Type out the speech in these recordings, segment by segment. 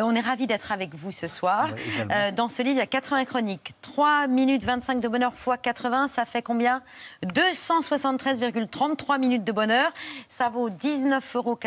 Euh, On est ravis d'être avec vous ce soir. Euh, dans ce livre, il y a 80 chroniques. 3 minutes 25 de bonheur fois 80, ça fait combien? 273,33 minutes de bonheur. Ça vaut 19,90 euros.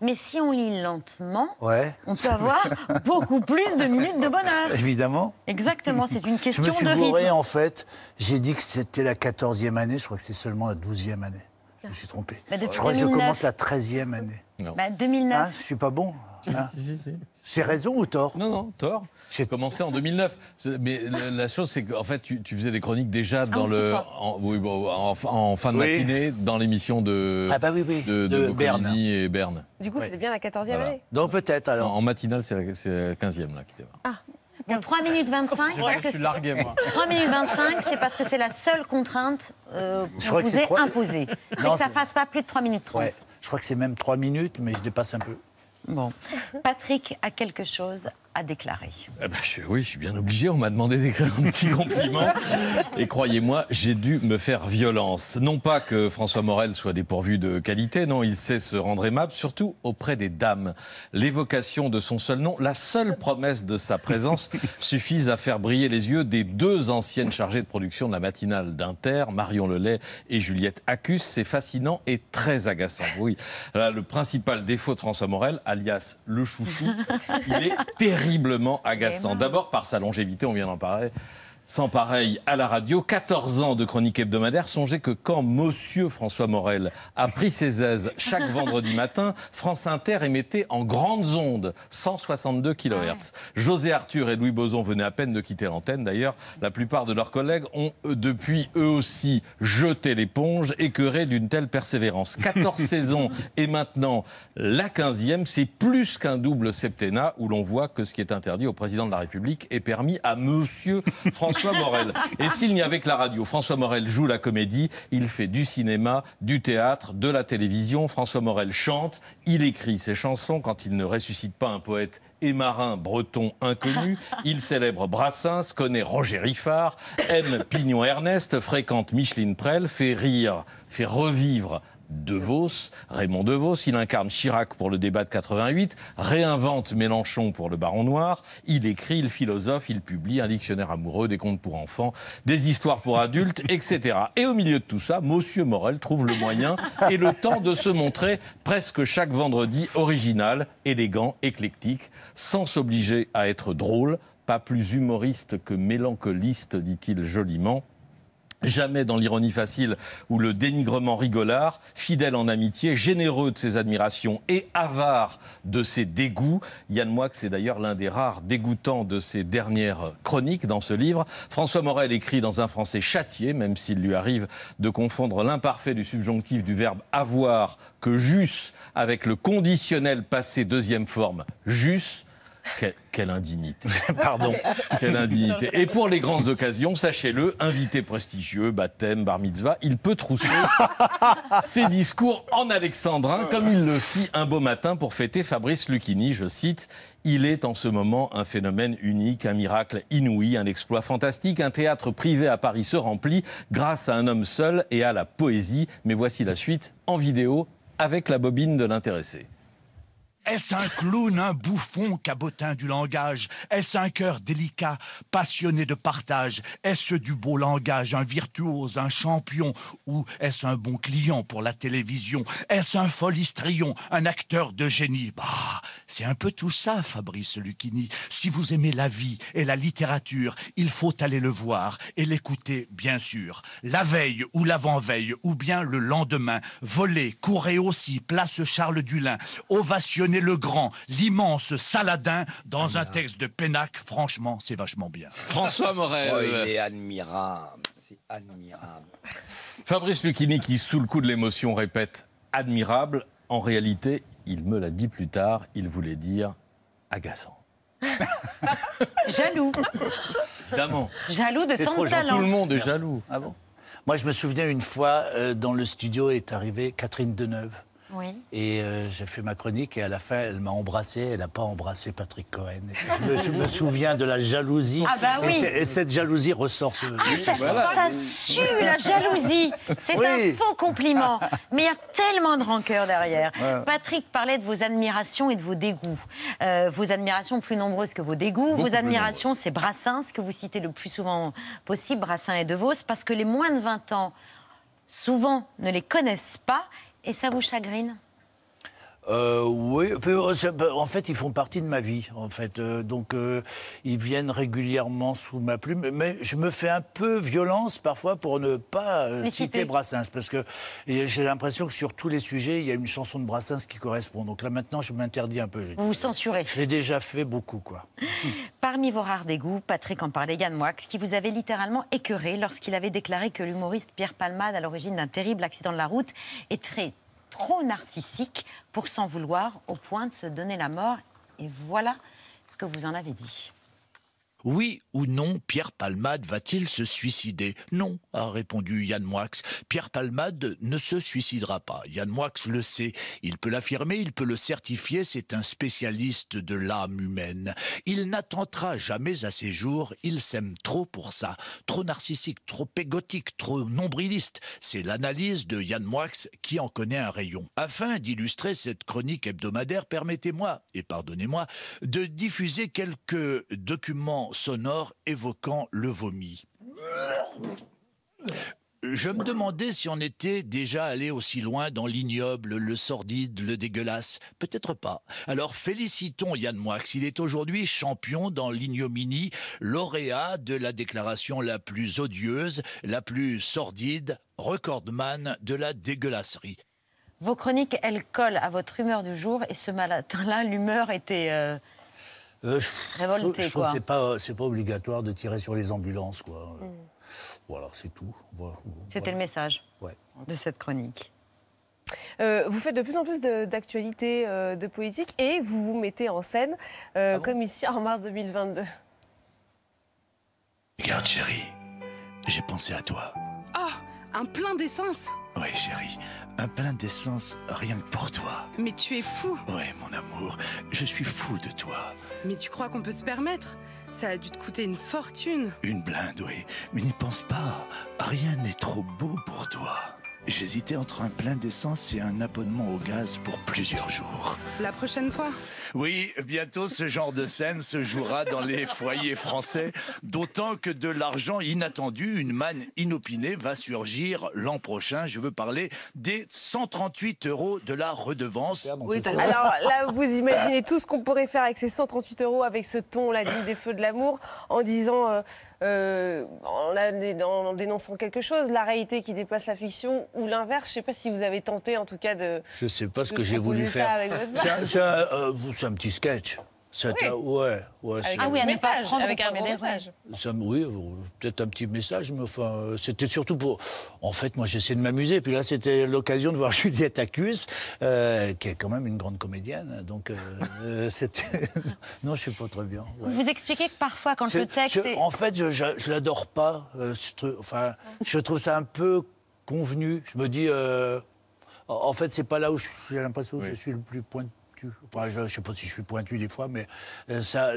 Mais si on lit lentement, Ouais, on peut avoir beaucoup plus de minutes de bonheur. évidemment. Exactement, c'est une Je question me suis de bourré rythme. en fait. J'ai dit que c'était la 14e année, je crois que c'est seulement la 12e année. Je me suis trompé. Bah, je crois que je 2009. commence la 13e année. Bah, 2009. Hein, je suis pas bon hein Si, si, si. C'est raison ou tort Non, non, tort. J'ai- commencé en 2009. C'est- Mais la, chose, c'est qu'en fait, tu, tu faisais des chroniques déjà dans on se le, en, oui, bon, en, en fin de Oui. matinée, dans l'émission de, Ah bah oui, oui, de, de de Berne. Boccolini et Berne. Du coup, c'était bien la 14e Voilà. année? Donc peut-être En, alors. en matinale, c'est la, la 15e là, qui démarre. Bon, 3 minutes 25, parce que c'est- largué, moi. 3 minutes 25, c'est parce que c'est la seule contrainte euh, Je qu'on vous est trois- imposée. C'est que ça c'est- fasse pas plus de 3 minutes 30. Ouais. Je crois que c'est même 3 minutes, mais je dépasse un peu. Bon. Patrick a quelque chose à déclarer. Eh ben, je- oui, je suis bien obligé. On m'a demandé d'écrire un petit compliment. Et croyez-moi, j'ai dû me faire violence. Non pas que François Morel soit dépourvu de qualité, non, il sait se rendre aimable, surtout auprès des dames. L'évocation de son seul nom, la seule promesse de sa présence suffisent à faire briller les yeux des deux anciennes chargées de production de la matinale d'Inter, Marion Lelay et Juliette Accus. C'est fascinant et très agaçant. Oui, Là, le principal défaut de François Morel, alias le chouchou, il est terriblement agaçant. D'abord par sa longévité, on vient d'en parler. Sans pareil à la radio, 14 ans de chronique hebdomadaire. Songez que quand Monsieur François Morel a pris ses aises chaque vendredi matin, France Inter émettait en grandes ondes 162 kHz. José Arthur et Louis Boson venaient à peine de quitter l'antenne. D'ailleurs, la plupart de leurs collègues ont depuis eux aussi jeté l'éponge, écœurés d'une telle persévérance. 14 saisons et maintenant la 15e, c'est plus qu'un double septennat où l'on voit que ce qui est interdit au président de la République est permis à Monsieur François Morel. Et s'il n'y avait que la radio, François Morel joue la comédie, il fait du cinéma, du théâtre, de la télévision. François Morel chante, il écrit ses chansons quand il ne ressuscite pas un poète émarin breton inconnu. Il célèbre Brassens, connaît Roger Riffard, aime Pignon Ernest, fréquente Micheline Prel, fait rire, fait revivre de Vos, Raymond De Vos, il incarne Chirac pour le débat de 88, réinvente Mélenchon pour le Baron Noir, il écrit, il philosophe, il publie un dictionnaire amoureux, des contes pour enfants, des histoires pour adultes, etc. Et au milieu de tout ça, Monsieur Morel trouve le moyen et le temps de se montrer presque chaque vendredi original, élégant, éclectique, sans s'obliger à être drôle, pas plus humoriste que mélancoliste, dit-il joliment. Jamais dans l'ironie facile ou le dénigrement rigolard, fidèle en amitié, généreux de ses admirations et avare de ses dégoûts. Yann Moix est d'ailleurs l'un des rares dégoûtants de ses dernières chroniques dans ce livre. François Morel écrit dans un français châtié, même s'il lui arrive de confondre l'imparfait du subjonctif du verbe avoir que jus avec le conditionnel passé deuxième forme jus. Quelle, quelle indignité. Pardon. Quelle indignité. Et pour les grandes occasions, sachez-le, invité prestigieux, baptême, bar mitzvah, il peut trousser ses discours en alexandrin, comme il le fit un beau matin pour fêter Fabrice Lucchini. Je cite Il est en ce moment un phénomène unique, un miracle inouï, un exploit fantastique. Un théâtre privé à Paris se remplit grâce à un homme seul et à la poésie. Mais voici la suite en vidéo avec la bobine de l'intéressé. Est-ce un clown, un bouffon, cabotin du langage? Est-ce un cœur délicat, passionné de partage? Est-ce du beau langage, un virtuose, un champion? Ou est-ce un bon client pour la télévision? Est-ce un fol histrion, un acteur de génie? Bah, c'est un peu tout ça, Fabrice Lucchini. Si vous aimez la vie et la littérature, il faut aller le voir et l'écouter, bien sûr. La veille ou l'avant-veille, ou bien le lendemain, voler, courez aussi, place Charles Dulin, ovationner le grand, l'immense Saladin dans un texte de Pénac. Franchement, c'est vachement bien. François Morel. Oh, il est admirable. C'est admirable. Fabrice Lucchini, qui, sous le coup de l'émotion, répète admirable. En réalité, il me l'a dit plus tard, il voulait dire agaçant. Jaloux. Évidemment. Jaloux de C'est tant trop de gentil. talent. Tout le monde est Merci. jaloux. Ah bon? Moi, je me souviens une fois, euh, dans le studio est arrivée Catherine Deneuve. Oui. Et euh, j'ai fait ma chronique et à la fin, elle m'a embrassé. Elle n'a pas embrassé Patrick Cohen. Je me, je me souviens de la jalousie. Ah bah oui. Et, cette jalousie ressort ce, Ah, ça, Voilà. ça sue la jalousie. C'est Oui. un faux compliment. Mais il y a tellement de rancœur derrière. Patrick parlait de vos admirations et de vos dégoûts. Euh, vos admirations plus nombreuses que vos dégoûts. Beaucoup vos admirations, c'est Brassens, que vous citez le plus souvent possible, Brassens et De Vos, parce que les moins de 20 ans, souvent, ne les connaissent pas. Et ça vous chagrine? Euh, oui, euh, en fait, ils font partie de ma vie, en fait. Euh, donc, euh, ils viennent régulièrement sous ma plume. Mais je me fais un peu violence parfois pour ne pas euh, citer. Brassens, parce que j'ai l'impression que sur tous les sujets, il y a une chanson de Brassens qui correspond. Donc là, maintenant, je m'interdis un peu. Vous vous censurez. Je l'ai déjà fait beaucoup, quoi. Parmi vos rares dégoûts, Patrick en parlait, Yann Moix, qui vous avait littéralement écœuré lorsqu'il avait déclaré que l'humoriste Pierre Palmade, à l'origine d'un terrible accident de la route, est très trop narcissique pour s'en vouloir au point de se donner la mort. Et voilà ce que vous en avez dit. Oui ou non, Pierre Palmade va-t-il se suicider? Non, a répondu Yann Moix. Pierre Palmade ne se suicidera pas. Yann Moix le sait. Il peut l'affirmer, il peut le certifier. C'est un spécialiste de l'âme humaine. Il n'attentera jamais à ses jours. Il s'aime trop pour ça. Trop narcissique, trop égotique, trop nombriliste. C'est l'analyse de Yann Moix qui en connaît un rayon. Afin d'illustrer cette chronique hebdomadaire, permettez-moi, et pardonnez-moi, de diffuser quelques documents sonores évoquant le vomi. Je me demandais si on était déjà allé aussi loin dans l'ignoble, le sordide, le dégueulasse. Peut-être pas. Alors félicitons Yann Moix. Il est aujourd'hui champion dans l'ignominie, lauréat de la déclaration la plus odieuse, la plus sordide, recordman de la dégueulasserie. Vos chroniques, elles collent à votre humeur du jour. Et ce matin-là, l'humeur était... euh, Euh, Révolté, je quoi. c'est pas, c'est pas obligatoire de tirer sur les ambulances, quoi. Euh, Voilà, c'est tout. Voilà. C'était le message Ouais. de cette chronique. Euh, vous faites de plus en plus de- d'actualités euh, de politique et vous vous mettez en scène, euh, comme ici en mars 2022. Regarde chérie, j'ai pensé à toi. Ah, un plein d'essence Oui chérie, un plein d'essence rien que pour toi. Mais tu es fou Oui mon amour, je suis fou de toi. Mais tu crois qu'on peut se permettre? Ça a dû te coûter une fortune. Une blinde, oui. Mais n'y pense pas, rien n'est trop beau pour toi. J'hésitais entre un plein d'essence et un abonnement au gaz pour plusieurs jours. La prochaine fois Oui, bientôt ce genre de scène se jouera dans les foyers français, d'autant que de l'argent inattendu, une manne inopinée va surgir l'an prochain. Je veux parler des 138 euros de la redevance. Alors là, vous imaginez tout ce qu'on pourrait faire avec ces 138 euros, avec ce ton, la ligne des feux de l'amour, en disant, euh, euh, en, la- en- en dénonçant quelque chose, la réalité qui dépasse la fiction ou l'inverse. Je ne sais pas si vous avez tenté, en tout cas, de. Je sais pas ce que j'ai voulu faire. C'est un, un- euh, c'est un petit sketch. Oui. un- ouais, ouais. c'est- Ah oui, à ne pas message, avec un gros message. Ça me- oui, euh, peut-être un petit message, mais enfin, euh, c'était surtout pour. En fait, moi, j'essaie de m'amuser. Puis là, c'était l'occasion de voir Juliette Accus, euh, qui est quand même une grande comédienne. Donc, euh, c'était. non, je suis pas très bien. ouais. Vous expliquez que parfois, quand le texte je- est... En fait, je, je, je l'adore pas. euh, truc. enfin, je trouve ça un peu convenu. Je me dis, euh, en fait, c'est pas là où je- j'ai l'impression que je suis le plus pointu. Enfin, je, je sais pas si je suis pointu des fois, mais euh, ça,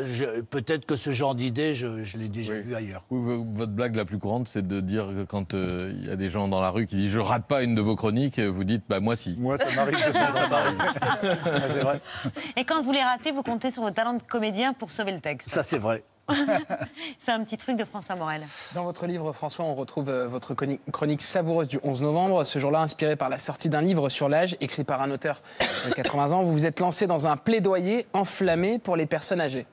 peut-être que ce genre d'idée, je, je l'ai déjà Oui. vu ailleurs. Votre blague la plus courante, c'est de dire que quand euh, il y a des gens dans la rue qui disent je rate pas une de vos chroniques, vous dites bah moi si. Moi, ça m'arrive de temps en temps. c'est vrai. Et quand vous les ratez, vous comptez sur vos talents de comédien pour sauver le texte. Ça, c'est vrai. C'est un petit truc de François Morel. Dans votre livre, François, on retrouve euh, votre chronique, chronique savoureuse du 11 novembre. Ce jour-là, inspiré par la sortie d'un livre sur l'âge, écrit par un auteur de 80 ans, vous vous êtes lancé dans un plaidoyer enflammé pour les personnes âgées.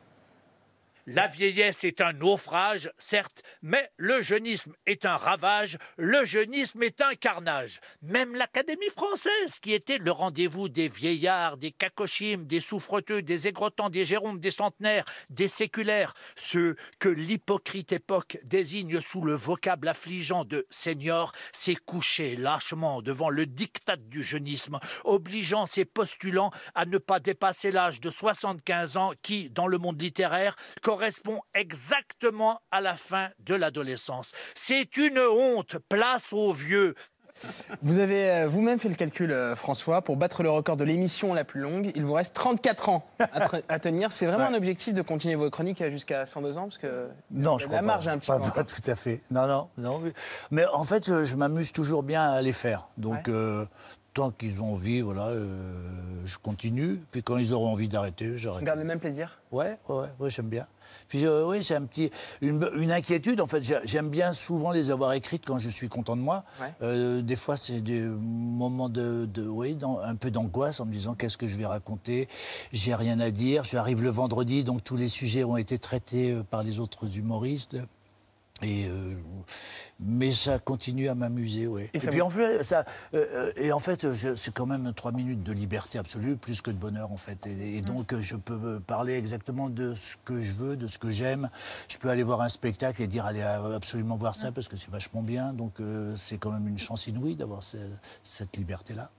La vieillesse est un naufrage, certes, mais le jeunisme est un ravage, le jeunisme est un carnage. Même l'Académie française, qui était le rendez-vous des vieillards, des cacochimes, des souffreteux, des aigrotants, des gérontes, des centenaires, des séculaires, ceux que l'hypocrite époque désigne sous le vocable affligeant de senior, s'est couché lâchement devant le diktat du jeunisme, obligeant ses postulants à ne pas dépasser l'âge de 75 ans qui, dans le monde littéraire, correspond exactement à la fin de l'adolescence. C'est une honte, place aux vieux. Vous avez euh, vous-même fait le calcul, euh, François, pour battre le record de l'émission la plus longue. Il vous reste 34 ans à, tenir. C'est vraiment Ouais. un objectif de continuer vos chroniques jusqu'à 102 ans parce que Non, je la crois marge pas. est un petit pas, peu. pas tout à fait. Non, non, non. mais- en fait, je, je m'amuse toujours bien à les faire. Donc, euh, tant qu'ils ont envie, voilà, euh, je continue. Puis quand ils auront envie d'arrêter, j'arrête. garde le même plaisir. Ouais, ouais, ouais, j'aime bien. Puis euh, oui, j'ai un petit, une, une inquiétude. En fait, J'ai- j'aime bien souvent les avoir écrites quand je suis content de moi. Ouais. Euh, des fois, c'est des moments de, de oui, dans- un peu d'angoisse en me disant qu'est-ce que je vais raconter? J'ai rien à dire. J'arrive le vendredi, donc tous les sujets ont été traités par les autres humoristes. Et euh, mais ça continue à m'amuser, oui. Et puis vous- en fait, ça, euh, euh, et en fait, c'est quand même trois minutes de liberté absolue, plus que de bonheur en fait. Et, et donc, euh, je peux parler exactement de ce que je veux, de ce que j'aime. Je peux aller voir un spectacle et dire allez absolument voir ça parce que c'est vachement bien. Donc, euh, c'est quand même une chance inouïe d'avoir ce- cette liberté-là.